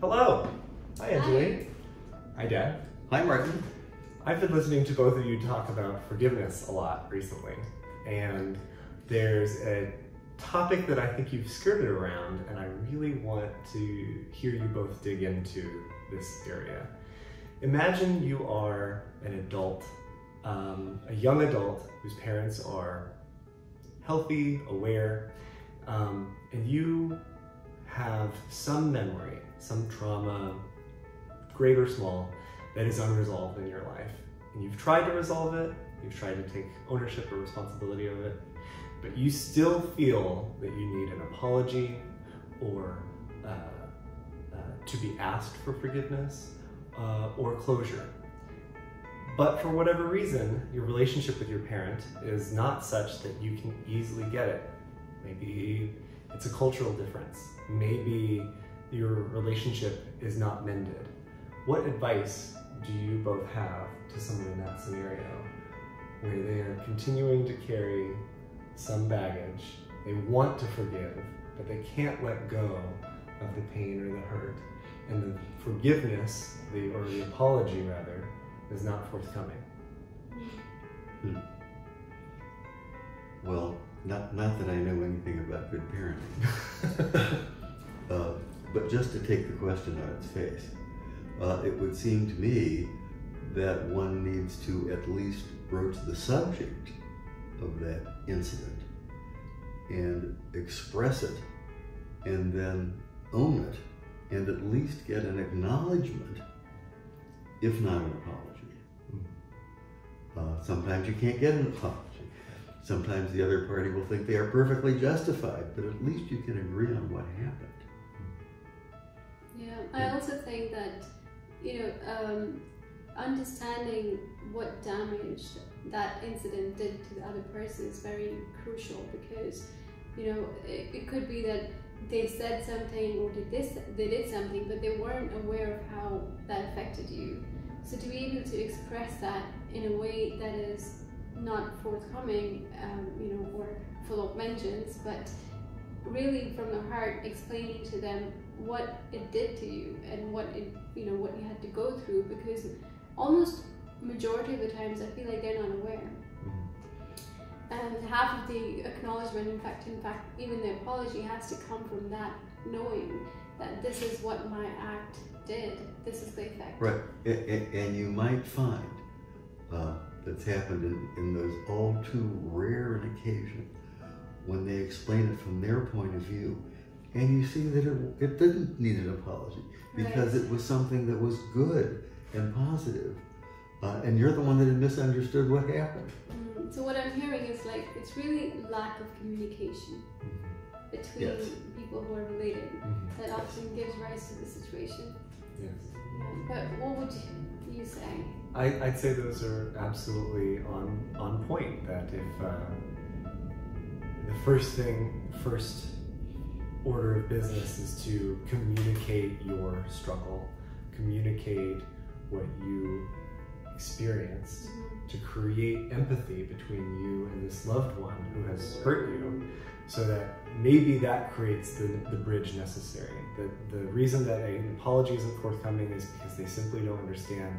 Hello. Hi, Anjali. Hi, Dad. Hi, Martin. I've been listening to both of you talk about forgiveness a lot recently, and there's a topic that I think you've skirted around, and I really want to hear you both dig into this area. Imagine you are an adult, um, a young adult whose parents are healthy, aware, um, and you have some memory, some trauma, great or small, that is unresolved in your life. And you've tried to resolve it, you've tried to take ownership or responsibility of it, but you still feel that you need an apology or uh, uh, to be asked for forgiveness uh, or closure. But for whatever reason, your relationship with your parent is not such that you can easily get it. Maybe it's a cultural difference. Maybe your relationship is not mended. What advice do you both have to someone in that scenario where they are continuing to carry some baggage, they want to forgive, but they can't let go of the pain or the hurt, and the forgiveness, the, or the apology rather, is not forthcoming? Hmm. Well, not, not that I know anything about good parenting, but just to take the question on its face, uh, it would seem to me that one needs to at least broach the subject of that incident and express it and then own it and at least get an acknowledgement, if not an apology. Uh, sometimes you can't get an apology. Sometimes the other party will think they are perfectly justified, but at least you can agree on what happened. Yeah, I also think that, you know, um, understanding what damage that incident did to the other person is very crucial because, you know, it, it could be that they said something or did this, they did something, but they weren't aware of how that affected you. So to be able to express that in a way that is not forthcoming, um, you know, or full of vengeance, but really from the heart explaining to them what it did to you and what it, you know, what you had to go through because almost majority of the times I feel like they're not aware. Mm-hmm. And half of the acknowledgement, in fact, in fact, even the apology has to come from that knowing that this is what my act did. This is the effect. Right, and, and you might find uh, that's happened in, in those all too rare an occasion when they explain it from their point of view and you see that it, it didn't need an apology because right. it was something that was good and positive. Uh, and you're the one that had misunderstood what happened. Mm, so what I'm hearing is like it's really lack of communication mm-hmm. between yes. people who are related mm-hmm. that often gives rise to the situation. Yes. But what would you say? I, would say those are absolutely on on point. That if uh, the first thing, first order of business is to communicate your struggle, communicate what you experienced, to create empathy between you and this loved one who has hurt you, so that maybe that creates the, the bridge necessary. The, the reason that an apology isn't forthcoming is because they simply don't understand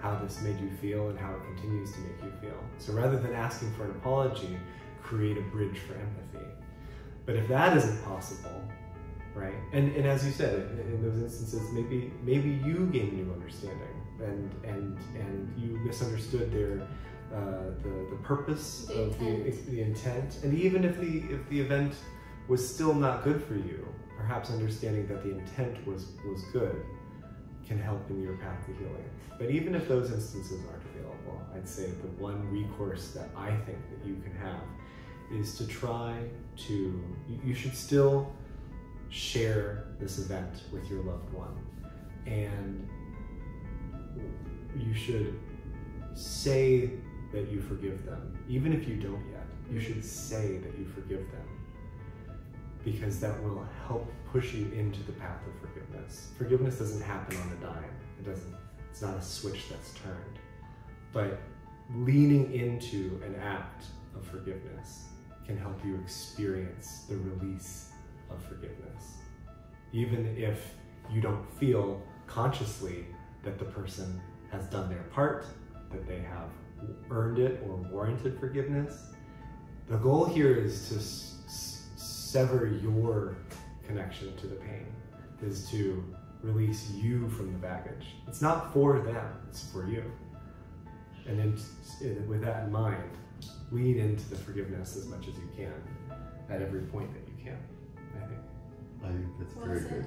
how this made you feel and how it continues to make you feel. So rather than asking for an apology, create a bridge for empathy. But if that isn't possible, right? And and as you said, in, in those instances, maybe maybe you gain new understanding, and and and you misunderstood their uh, the the purpose the of intent. the the intent, and even if the if the event was still not good for you, perhaps understanding that the intent was was good can help in your path to healing. But even if those instances aren't available, I'd say the one recourse that I think that you can have is to try to, you should still share this event with your loved one. And you should say that you forgive them. Even if you don't yet, you should say that you forgive them because that will help push you into the path of forgiveness. Forgiveness doesn't happen on a dime. It doesn't, it's not a switch that's turned. But leaning into an act of forgiveness can help you experience the release of forgiveness. Even if you don't feel consciously that the person has done their part, that they have earned it or warranted forgiveness. The goal here is to sever your connection to the pain, is to release you from the baggage. It's not for them, it's for you. And then, s- with that in mind, lean into the forgiveness as much as you can at every point that you can, I think. I think that's Well very said. good.